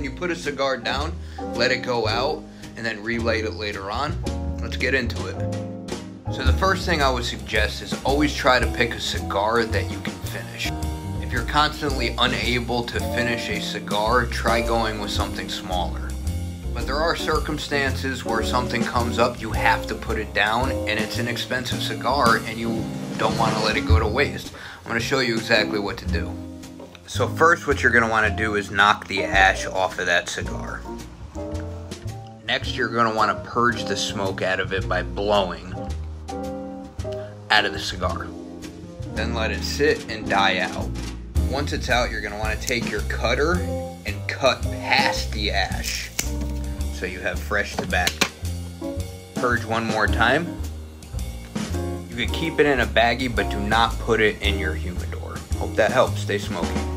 Can you put a cigar down, let it go out, and then relight it later on? Let's get into it. So the first thing I would suggest is always try to pick a cigar that you can finish. If you're constantly unable to finish a cigar, try going with something smaller. But there are circumstances where something comes up, you have to put it down, and it's an expensive cigar, and you don't want to let it go to waste. I'm going to show you exactly what to do. So first what you're going to want to do is knock the ash off of that cigar. Next you're going to want to purge the smoke out of it by blowing out of the cigar. Then let it sit and die out. Once it's out, you're going to want to take your cutter and cut past the ash so you have fresh tobacco. Purge one more time. You can keep it in a baggie, but do not put it in your humidor. Hope that helps. Stay smoky.